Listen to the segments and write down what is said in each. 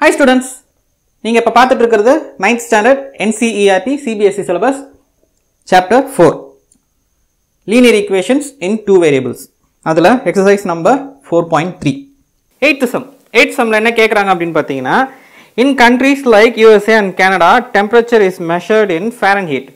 Hi students நீங்கள் இப்போ பார்த்துட்டு இருக்கிறது ninth standard NCERT CBSE syllabus chapter four linear equations in two variables அதில் exercise number four point three eighth sum eighth சம்மில் என்ன கேட்குறாங்க அப்படின்னு பார்த்தீங்கன்னா in countries like USA and Canada temperature is measured in Fahrenheit.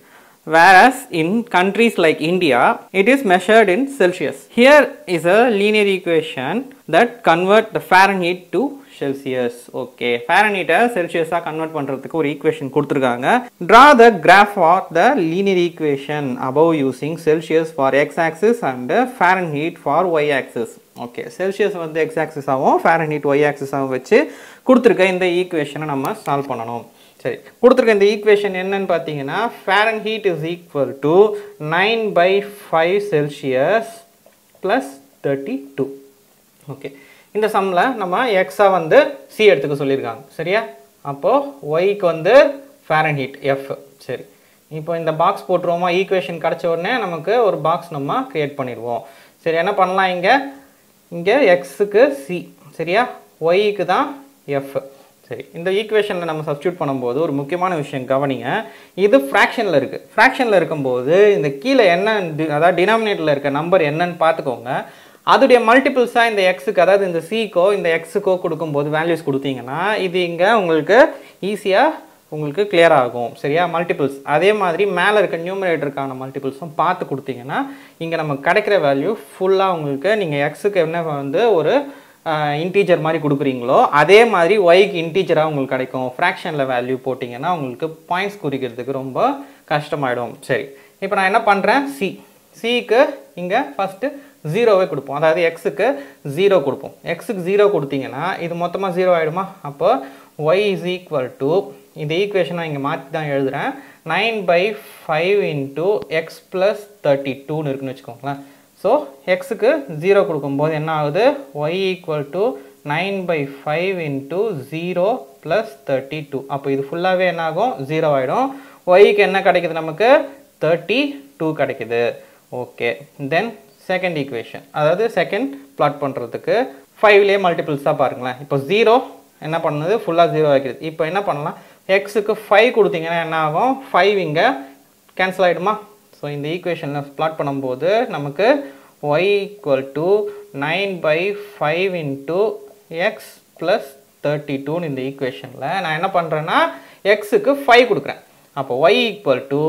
Whereas in countries like India, it is measured in Celsius. Here is a linear equation that convert the Fahrenheit to Celsius. Okay, Fahrenheit செல்சியஸாக convert பண்ணுறதுக்கு ஒரு equation கொடுத்துருக்காங்க draw the graph of the linear equation above using Celsius for x axis and Fahrenheit for y axis. Okay Celsius வந்து X ஆக்சிஸாகவும் Fahrenheit Y ஆக்சிஸாகவும் வச்சு கொடுத்துருக்க இந்த ஈக்குவேஷனை நம்ம சால்வ் பண்ணணும் சரி கொடுத்துருக்க இந்த ஈக்குவேஷன் என்னன்னு பார்த்தீங்கன்னா Fahrenheit is equal to nine by five Celsius plus thirty two okay இந்த சம்மில் நம்ம எக்ஸாக வந்து சி எடுத்துக்க சொல்லியிருக்காங்க. சரியா? அப்போது ஒய்க்கு வந்து ஃபேரன்ஹீட் எஃப் சரி. இப்போ இந்த பாக்ஸ் போட்டுருவோமா? ஈக்குவேஷன் கிடச்ச உடனே நமக்கு ஒரு பாக்ஸ் நம்ம க்ரியேட் பண்ணிடுவோம். சரி என்ன பண்ணலாம் இங்கே? இங்கே எக்ஸுக்கு சி சரியா? ஒய்க்கு தான் எஃப் சரி இந்த ஈக்குவேஷனில் நம்ம சப்ஸ்டியூட் பண்ணும்போது ஒரு முக்கியமான விஷயம் கவனிங்க. இது ஃப்ராக்ஷனில் இருக்குது ஃப்ராக்ஷனில் இருக்கும்போது இந்த கீழே என்ன அதாவது டினாமினேட்டரில் இருக்க நம்பர் என்னன்னு பார்த்துக்கோங்க. அதோடைய மல்டிபிள்ஸாக இந்த எக்ஸுக்கு அதாவது இந்த சிக்கோ இந்த எக்ஸுக்கோ கொடுக்கும்போது வேல்யூஸ் கொடுத்தீங்கன்னா இது இங்கே உங்களுக்கு ஈஸியாக உங்களுக்கு கிளியர் ஆகும். சரியா? மல்டிபிள்ஸ் அதே மாதிரி மேலே இருக்க நியூமரேட்டருக்கான மல்டிபிள்ஸும் பார்த்து கொடுத்தீங்கன்னா இங்கே நமக்கு கிடைக்கிற வேல்யூ ஃபுல்லாக உங்களுக்கு நீங்கள் எக்ஸுக்கு என்ன வந்து ஒரு இன்டீஜர் மாதிரி கொடுக்குறீங்களோ அதே மாதிரி ஒய்க்கு இன்டீஜராக உங்களுக்கு கிடைக்கும். ஃப்ராக்ஷனில் வேல்யூ போட்டிங்கன்னா உங்களுக்கு பாயிண்ட்ஸ் குறிக்கிறதுக்கு ரொம்ப கஷ்டமாயிடும். சரி. இப்போ நான் என்ன பண்ணுறேன் சி சிக்கு இங்கே ஃபஸ்ட்டு ஜீரோவே கொடுப்போம். அதாவது எக்ஸுக்கு ஜீரோ கொடுப்போம். எக்ஸுக்கு ஜீரோ கொடுத்தீங்கன்னா இது மொத்தமாக ஜீரோ ஆகிடுமா அப்போ ஒய் இஸ் ஈக்குவல் டு இந்த ஈக்குவேஷனை இங்கே மாற்றி தான் எழுதுகிறேன் nine by five into X plus thirty டூன்னு இருக்குன்னு வச்சுக்கோங்களேன். ஸோ எக்ஸுக்கு ஜீரோ கொடுக்கும்போது என்ன ஆகுது Y equal to nine by five into zero plus thirty two அப்போ இது ஃபுல்லாகவே என்ன ஆகும் ஜீரோ ஆகிடும் ஒய்க்கு என்ன கிடைக்குது நமக்கு? தேர்ட்டி டூ கிடைக்குது. ஓகே தென் செகண்ட் ஈக்குவேஷன் அதாவது செகண்ட் பிளாட் பண்ணுறதுக்கு ஃபைவ்லேயே மல்டிபிள்ஸாக பாருங்களேன். இப்போ ஜீரோ என்ன பண்ணுது? ஃபுல்லாக ஜீரோ ஆகிடுது இப்போ என்ன பண்ணலாம்? எக்ஸுக்கு ஃபைவ் கொடுத்தீங்கன்னா என்ன ஆகும் ஃபைவ் இங்கே கேன்சல் ஆகிடுமா ஸோ இந்த ஈக்குவேஷனில் பிளாட் பண்ணும்போது நமக்கு Y equal to nine by five into X plus thirty டூன்னு இந்த ஈக்குவேஷனில் நான் என்ன பண்ணுறேன்னா எக்ஸுக்கு ஃபைவ் கொடுக்குறேன். அப்போ Y equal to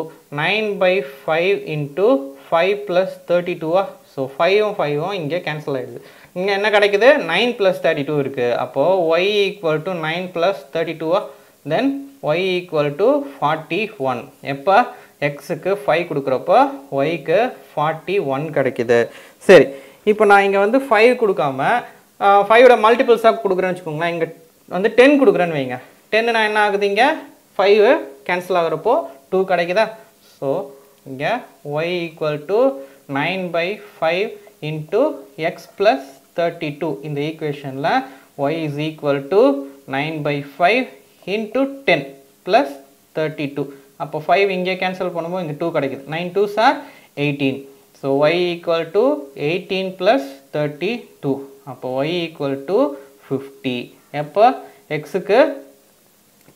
nine by five into five plus thirty டூவா ஸோ ஃபைவும் ஃபைவும் இங்கே கேன்சல் ஆகிடுது இங்கே என்ன கிடைக்குது? நைன் ப்ளஸ் தேர்ட்டி டூ இருக்குது அப்போது Y equal to nine plus thirty டூவா then Y equal to forty one எப்போ? எக்ஸுக்கு ஃபைவ் கொடுக்குறப்போ ஒய்க்கு ஃபார்ட்டி ஒன் கிடைக்குது. சரி இப்போ நான் இங்கே வந்து ஃபைவ் கொடுக்காம ஃபைவோட மல்டிபிள்ஸாக கொடுக்குறேன்னு வச்சுக்கோங்களேன். இங்கே வந்து டென் கொடுக்குறேன்னு வைங்க. டென்னு நான் என்ன ஆகுது இங்கே? ஃபைவ் கேன்சல் ஆகிறப்போ டூ கிடைக்குதா? ஸோ இங்கே Y equal to nine by five into X plus thirty two இந்த ஈக்குவேஷனில் Y is equal to nine by five into ten plus thirty two அப்போ ஃபைவ் இங்கே கேன்சல் பண்ணும்போது இங்கே டூ கிடைக்குது. Nine two sir eighteen so Y equal to eighteen plus thirty two அப்போ Y equal to fifty எப்போ? எக்ஸுக்கு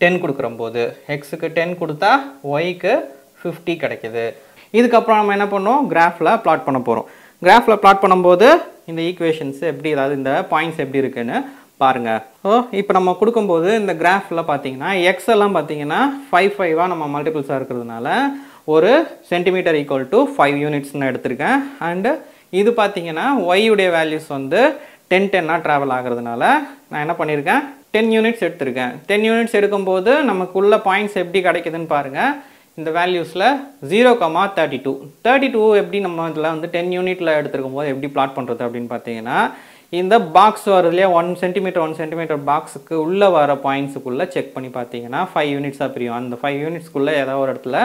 ten கொடுக்குறம்போது. எக்ஸுக்கு ten கொடுத்தா ஒய்க்கு ஃபிஃப்டி கிடைக்குது. இதுக்கப்புறம் நம்ம என்ன பண்ணுவோம்? கிராஃபில் பிளாட் பண்ண போகிறோம் கிராஃபில் பிளாட் பண்ணும்போது இந்த ஈக்குவேஷன்ஸ் எப்படி அதாவது இந்த பாயிண்ட்ஸ் எப்படி இருக்குன்னு பாருங்கள் ஸோ இப்போ நம்ம கொடுக்கும்போது இந்த கிராஃபில் பார்த்தீங்கன்னா எக்ஸ் எல்லாம் பார்த்தீங்கன்னா ஃபைவ் ஃபைவாக நம்ம மல்டிபிள்ஸாக இருக்கிறதுனால ஒரு சென்டிமீட்டர் ஈக்குவல் டு ஃபைவ் யூனிட்ஸ்னு எடுத்திருக்கேன். அண்டு இது பார்த்தீங்கன்னா ஒய்யுடைய வேல்யூஸ் வந்து டென் டென்னாக ட்ராவல் ஆகிறதுனால நான் என்ன பண்ணியிருக்கேன் டென் யூனிட்ஸ் எடுத்திருக்கேன். டென் யூனிட்ஸ் எடுக்கும்போது நமக்குள்ள பாயிண்ட்ஸ் எப்படி கிடைக்குதுன்னு பாருங்கள் இந்த வேல்யூஸில் zero comma thirty two thirty two எப்படி நம்ம இதில் வந்து டென் யூனிட்டில் எடுத்துருக்கும் போது எப்படி பிளாட் பண்ணுறது அப்படின்னு பார்த்தீங்கன்னா இந்த பாக்ஸ் வருது இல்லையா ஒன் சென்டிமீட்டர் ஒன் சென்டிமீட்டர் பாக்ஸுக்கு உள்ளே வர பாயிண்ட்ஸுக்குள்ளே செக் பண்ணி பார்த்தீங்கன்னா ஃபைவ் யூனிட்ஸாக பிரியும். அந்த ஃபைவ் யூனிட்ஸ்க்குள்ளே ஏதாவது ஒரு இடத்துல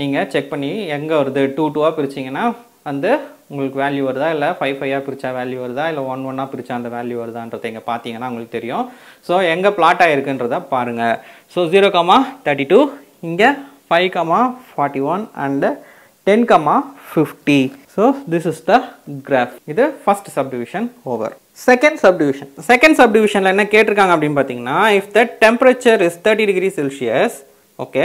நீங்கள் செக் பண்ணி எங்கே வருது? டூ டூவாக பிரிச்சிங்கன்னா வந்து உங்களுக்கு வேல்யூ வருதா? இல்லை ஃபைவ் ஃபைவாக பிரித்தா வேல்யூ வருதா? இல்லை ஒன் ஒன்னாக பிரித்தா அந்த வேல்யூ வருதான்றதை இங்கே பார்த்தீங்கன்னா உங்களுக்கு தெரியும். ஸோ எங்கே பிளாட் ஆகிருக்குன்றத பாருங்கள் so zero comma thirty two இங்கே five comma forty one and ten comma fifty so this is the graph இது first subdivision over second subdivision second சப்டிவிஷனில் என்ன கேட்டிருக்காங்க அப்படின்னு பார்த்தீங்கன்னா if the temperature is thirty degree Celsius okay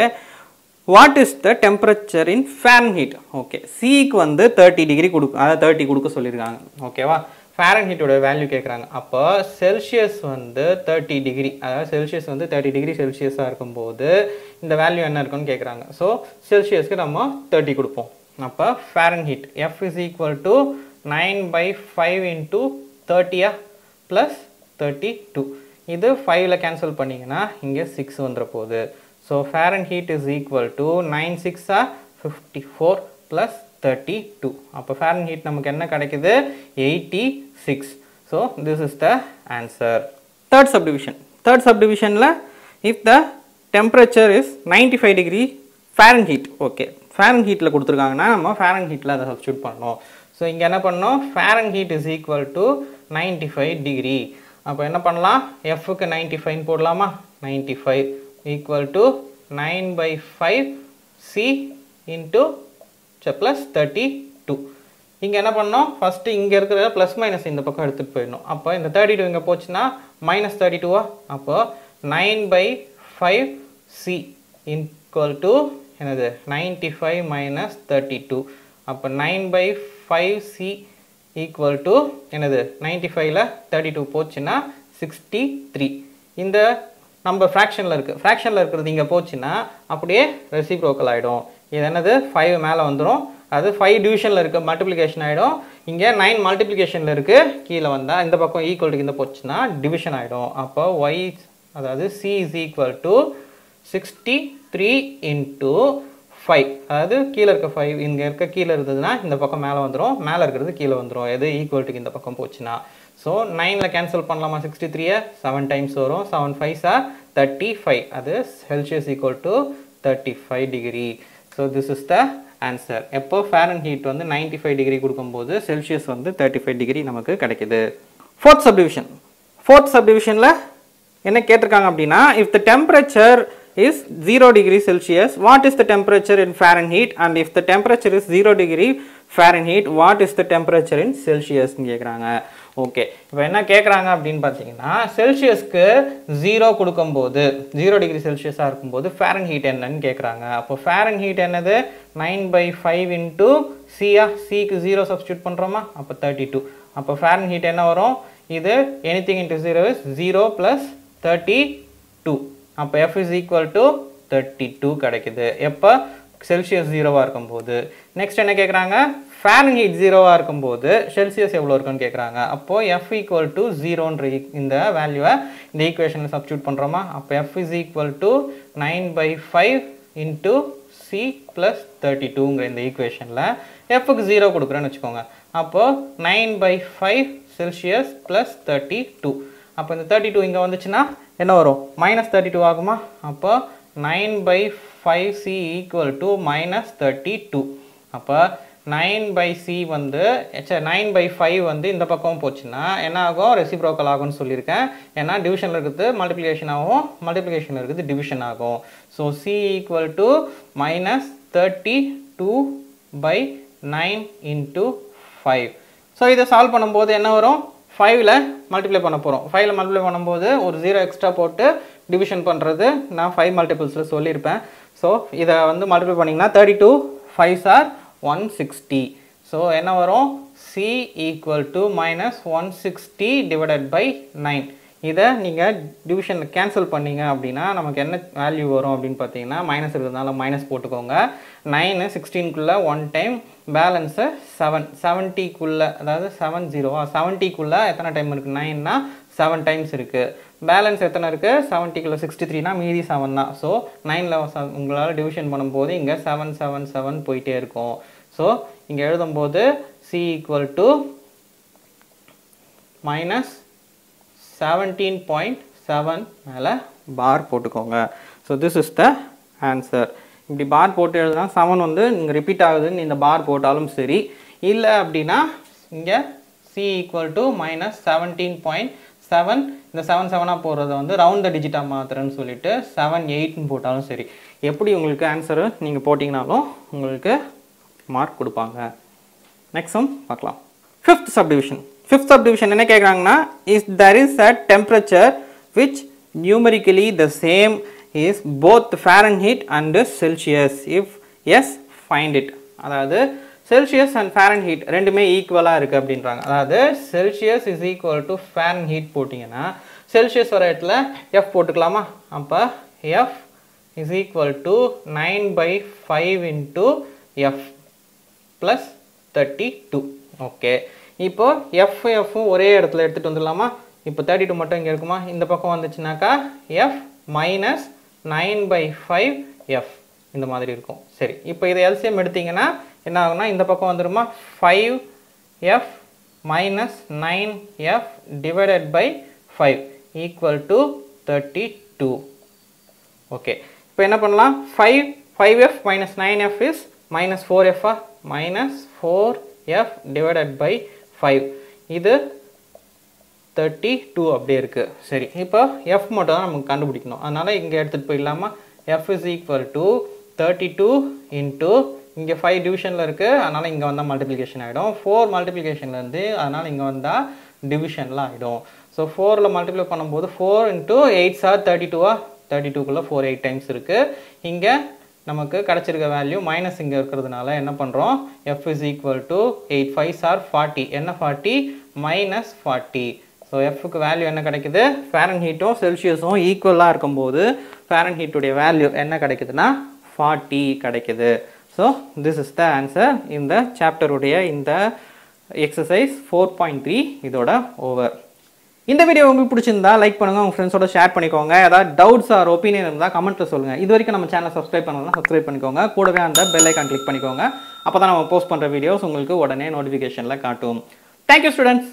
what is the temperature in Fahrenheit okay சிக்கு வந்து thirty degree கொடுக்க அதாவது thirty கொடுக்க சொல்லியிருக்காங்க. ஓகேவா ஃபேரன்ஹீட்டோட வேல்யூ கேட்குறாங்க அப்போ செல்சியஸ் வந்து தேர்ட்டி டிகிரி அதாவது செல்சியஸ் வந்து தேர்ட்டி டிகிரி செல்சியஸாக இருக்கும்போது இந்த வேல்யூ என்ன இருக்குன்னு கேட்குறாங்க ஸோ செல்சியஸ்க்கு நம்ம தேர்ட்டி கொடுப்போம். அப்போ Fahrenheit F is equal to nine by five into தேர்ட்டியா plus thirty two இது ஃபைவ்ல கேன்சல் பண்ணிங்கன்னா இங்கே சிக்ஸ் வந்துட போகுது so Fahrenheit is equal to nine சிக்ஸா fifty four plus thirty two அப்போ ஃபேரன்ஹீட் நமக்கு என்ன கிடைக்குது? Eighty six so this is the answer third subdivision third சப்டிவிஷனில் if the temperature is ninety five degree Fahrenheit okay ஃபேரன்ஹீட்டில் கொடுத்துருக்காங்கன்னா நம்ம ஃபேரன்ஹீட்டில் அதை substitute பண்ணோம் so இங்கே என்ன பண்ணோம் Fahrenheit is equal to ninety five degree அப்போ என்ன பண்ணலாம்? எஃப்க்கு நைன்டி ஃபைவ் போடலாமா? Ninety five equal to nine by five C into plus thirty two இங்கே என்ன பண்ணோம் ஃபஸ்ட்டு இங்கே இருக்கிற ப்ளஸ் மைனஸ் இந்த பக்கம் எடுத்துகிட்டு போயிடணும். அப்போ இந்த தேர்ட்டி டூ இங்கே போச்சுன்னா மைனஸ் தேர்ட்டி டூவா அப்போ nine by five C equal to என்னது? Ninety five minus thirty two அப்போ nine by five C equal to என்னது? நைன்டி ஃபைவ்ல தேர்ட்டி டூ போச்சுன்னா சிக்ஸ்டி த்ரீ இந்த நம்ம ஃப்ராக்ஷனில் இருக்குது ஃப்ராக்ஷனில் இருக்கிறது இங்கே போச்சுன்னா அப்படியே ரெசிப்ரோக்கல் ஆகிடும் இது என்னது? ஃபைவ் மேலே வந்துடும் அது ஃபைவ் டிவிஷனில் இருக்க. மல்டிப்ளிகேஷன் ஆகிடும் இங்கே நைன் மல்டிப்ளிகேஷனில் இருக்குது கீழே வந்தால் இந்த பக்கம் ஈக்குவல் டு இந்த போச்சுன்னா டிவிஷன் ஆகிடும் அப்போ ஒய் அதாவது C is equal to sixty three into five அதாவது கீழே இருக்க ஃபைவ் இங்கே இருக்க கீழே இருந்ததுன்னா இந்த பக்கம் மேலே வந்துடும் மேலே இருக்கிறது கீழே வந்துடும் எது ஈக்குவல் டு இந்த பக்கம் போச்சுன்னா. ஸோ நைனில் கேன்சல் பண்ணலாமா சிக்ஸ்டி த்ரீயை செவன் டைம்ஸ் வரும். Seven five sir thirty five அது Celsius equal to thirty five degree so this is the answer எப்போ ஃபேரன் ஹீட் வந்து நைன்டி ஃபைவ் டிகிரி கொடுக்கும்போது செல்சியஸ் வந்து தேர்ட்டி ஃபைவ் டிகிரி நமக்கு கிடைக்குது. ஃபோர்த் சப்டிவிஷன் ஃபோர்த் சப்டிவிஷனில் என்ன கேட்டிருக்காங்க அப்படின்னா if the temperature is zero degree Celsius what is the temperature in Fahrenheit and if the temperature is zero degree Fahrenheit what is the temperature in செல்சியஸ்னு கேட்குறாங்க okay இப்போ என்ன கேட்குறாங்க அப்படின்னு பார்த்தீங்கன்னா செல்சியஸ்க்கு ஜீரோ கொடுக்கும்போது ஜீரோ டிகிரி செல்சியஸாக இருக்கும்போது ஃபேரன் ஹீட் என்னன்னு கேட்குறாங்க அப்போ ஃபேரன் ஹீட் என்னது நைன் பை ஃபைவ் இன்ட்டு சியா சிக்கு ஜீரோ சப்ஸ்டியூட் பண்ணுறோமா அப்போ தேர்ட்டி டூ அப்போ ஃபேரன் ஹீட் என்ன வரும்? இது anything into zero is zero plus thirty two அப்போ F is equal to thirty two கிடைக்குது. எப்போ? செல்சியஸ் ஜீரோவாக இருக்கும்போது. நெக்ஸ்ட் என்ன கேட்குறாங்க ஃபேன் ஹீட் ஜீரோவாக இருக்கும்போது செல்சியஸ் எவ்வளோ இருக்குன்னு கேட்குறாங்க அப்போது எஃப் ஈக்குவல் டு ஜீரோன்ற e- இந்த வேல்யூவை இந்த ஈக்குவேஷனில் சப்ஸ்டியூட் பண்ணுறோமா அப்போ F is equal to nine by five into C plus thirty டூங்கிற இந்த ஈக்குவேஷனில் எஃப்க்கு ஜீரோ கொடுக்குறேன்னு வச்சுக்கோங்க. அப்போது nine by five Celsius plus thirty two அப்போ இந்த தேர்ட்டி டூ இங்கே வந்துச்சுன்னா என்ன வரும்? மைனஸ் தேர்ட்டி டூ ஆகுமா? அப்போ nine by five C equal to minus thirty two அப்போ நைன் பை சி வந்து நைன் பை ஃபைவ் வந்து இந்த பக்கம் போச்சுன்னா என்ன ஆகும் ரெசிப்ரோக்கல் ஆகும்னு சொல்லியிருக்கேன். ஏன்னா டிவிஷனில் இருக்கிறது மல்டிப்ளிகேஷன் ஆகும். மல்டிப்ளிகேஷனில் இருக்கிறது டிவிஷன் ஆகும். So C equal to minus thirty two by nine into five so இதை சால்வ் பண்ணும்போது என்ன வரும்? ஃபைவ்ல மல்டிப்ளை பண்ண போகிறோம் ஃபைவ்ல மல்டிப்ளை பண்ணும்போது ஒரு ஜீரோ எக்ஸ்ட்ரா போட்டு டிவிஷன் பண்ணுறது நான் ஃபைவ் மல்டிபிள்ஸில் சொல்லியிருப்பேன். ஸோ இதை வந்து மல்டிப்ளை பண்ணிங்கன்னா thirty two five are one sixty so என்ன வரும்? C equal to minus one sixty divided by nine இதை நீங்கள் டிவிஷனில் கேன்சல் பண்ணீங்க அப்படின்னா நமக்கு என்ன வேல்யூ வரும் அப்படின்னு பார்த்தீங்கன்னா மைனஸ் இருக்கிறதுனால மைனஸ் போட்டுக்கோங்க. நைனு சிக்ஸ்டீன்குள்ளே ஒன் டைம் பேலன்ஸு செவன் செவன்ட்டிக்குள்ளே அதாவது செவன் ஜீரோ செவன்ட்டிக்குள்ளே எத்தனை டைம் இருக்குது நைன்னா செவன் டைம்ஸ் இருக்குது பேலன்ஸ் எத்தனை இருக்குது செவன்ட்டிக்குள்ளே சிக்ஸ்டி த்ரீனா மீதி செவன் தான். ஸோ நைனில் உங்களால் டிவிஷன் பண்ணும்போது இங்கே செவன் செவன் செவன் போயிட்டே இருக்கும். ஸோ இங்கே எழுதும்போது C equal to minus seventeen point seven மேலே பார் போட்டுக்கோங்க. So this is the answer இப்படி பார் போட்டு எழுதுனா செவன் வந்து இங்கே ரிப்பீட் ஆகுதுன்னு இந்த பார் போட்டாலும் சரி. இல்லை அப்படின்னா இங்கே C equal to minus seventeen point seven இந்த செவன் செவனாக போடுறத வந்து ரவுண்ட் த டிஜிட்டாக மாத்திரன்னு சொல்லிட்டு செவன் எயிட்னு போட்டாலும் சரி எப்படி உங்களுக்கு ஆன்சரு நீங்கள் போட்டிங்கனாலும் உங்களுக்கு மார்க் கொடுப்பாங்க. நெக்ஸ்ட் சம் பார்க்கலாம். ஃபிஃப்த் சப்டிவிஷன் ஃபிஃப்த் சப்டிவிஷன் என்ன கேட்குறாங்கன்னா is there is a temperature which numerically the same is both Fahrenheit and Celsius if yes find it அதாவது செல்சியஸ் அண்ட் ஃபேரன்ஹீட் ரெண்டுமே ஈக்குவலாக இருக்குது அப்படின்றாங்க. அதாவது Celsius is equal to Fahrenheit போட்டிங்கன்னா செல்சியஸ் வர இடத்துல எஃப் போட்டுக்கலாமா? அப்போ F is equal to nine by five into F plus thirty two okay இப்போ எஃப் எஃப்பும் ஒரே இடத்துல எடுத்துகிட்டு வந்துடலாமா? இப்போ தேர்ட்டி டூ மட்டும் இங்கே இருக்குமா? இந்த பக்கம் வந்துச்சுனாக்கா F minus nine by five F இந்த மாதிரி இருக்கும். சரி. இப்போ இதை எல்சிஎம் எடுத்தீங்கன்னா என்ன ஆகும்னா இந்த பக்கம் வந்துருமா? Five F minus nine F divided by five equal to thirty two okay இப்போ என்ன பண்ணலாம்? Five five F minus nine F is minus four எஃப்ஆ minus four F divided by five இது தேர்ட்டி டூ அப்படியே இருக்குது சரி. இப்போ எஃப் மட்டும் தான் நமக்கு கண்டுபிடிக்கணும். அதனால் இங்கே எடுத்துகிட்டு போயிடலாமா? F is equal to thirty two into இங்கே ஃபைவ் டிவிஷனில் இருக்குது அதனால் இங்கே வந்தால் மல்டிப்ளிகேஷன் ஆகிடும் ஃபோர் மல்டிப்ளிகேஷன்லேருந்து அதனால் இங்கே வந்தால் டிவிஷன்லாம் ஆகிடும் ஸோ ஃபோரில் மல்டிப்ளை பண்ணும்போது four into eight are thirty two thirty டூக்குள்ளே four eight times இருக்குது இங்கே நமக்கு கிடச்சிருக்க வேல்யூ மைனஸ் இங்கே இருக்கிறதுனால என்ன பண்ணுறோம் F is equal to eight five are forty என்ன ஃபார்ட்டி மைனஸ் ஃபார்ட்டி ஸோ எஃப்க்கு வேல்யூ என்ன கிடைக்குது? ஃபேரன் ஹீட்டும் செல்சியஸும் ஈக்குவலாக இருக்கும்போது ஃபேரன் ஹீட்டுடைய வேல்யூ என்ன கிடைக்குதுன்னா? ஃபார்ட்டி கிடைக்குது. So this is the answer இந்த சாப்டருடைய இந்த எக்ஸசைஸ் ஃபோர் பாயிண்ட் த்ரீ இதோட ஓவர் இந்த வீடியோ உங்களுக்கு பிடிச்சிருந்தா லைக் பண்ணுங்க உங்க ஃப்ரெண்ட்ஸோட ஷேர் பண்ணிக்கோங்க. ஏதாவது டவுட்ஸ் ஆர் ஒப்பீனியன் இருந்தால் கமெண்ட்டில் சொல்லுங்க. இது வரைக்கும் நம்ம சேனல் சப்ஸ்கிரைப் பண்ணலாம் சப்ஸ்கிரைப் பண்ணிக்கோங்க. கூடவே அந்த பெல் ஐக்கான் கிளிக் பண்ணிக்கோங்க. அப்போ தான் நம்ம போஸ்ட் பண்ணுற வீடியோஸ் உங்களுக்கு உடனே நோட்டிஃபிகேஷனில் காட்டும். Thank you students